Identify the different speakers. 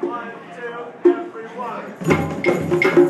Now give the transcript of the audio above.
Speaker 1: One, two, everyone.